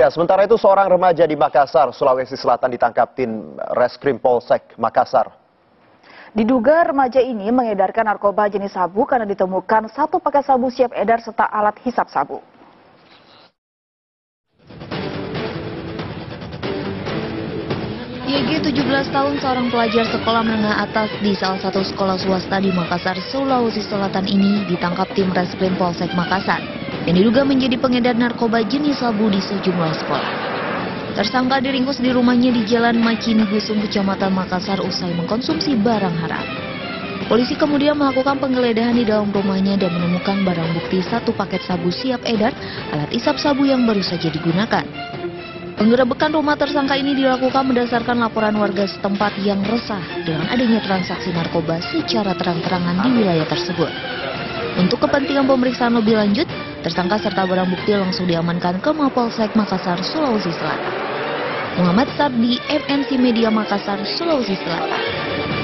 Ya, sementara itu seorang remaja di Makassar, Sulawesi Selatan ditangkap tim Reskrim Polsek Makassar. Diduga remaja ini mengedarkan narkoba jenis sabu karena ditemukan satu paket sabu siap edar serta alat hisap sabu. YG 17 tahun seorang pelajar sekolah menengah atas di salah satu sekolah swasta di Makassar, Sulawesi Selatan ini ditangkap tim Reskrim Polsek Makassar yang diduga menjadi pengedar narkoba jenis sabu di sejumlah sekolah. Tersangka diringkus di rumahnya di Jalan Macini Gusung, Kecamatan Makassar usai mengkonsumsi barang haram. Polisi kemudian melakukan penggeledahan di dalam rumahnya dan menemukan barang bukti satu paket sabu siap edar, alat isap sabu yang baru saja digunakan. Penggerebekan rumah tersangka ini dilakukan berdasarkan laporan warga setempat yang resah dengan adanya transaksi narkoba secara terang-terangan di wilayah tersebut. Untuk kepentingan pemeriksaan lebih lanjut, tersangka serta barang bukti langsung diamankan ke Mapolsek Makassar, Sulawesi Selatan. Muhammad Sardi, MNC Media Makassar, Sulawesi Selatan.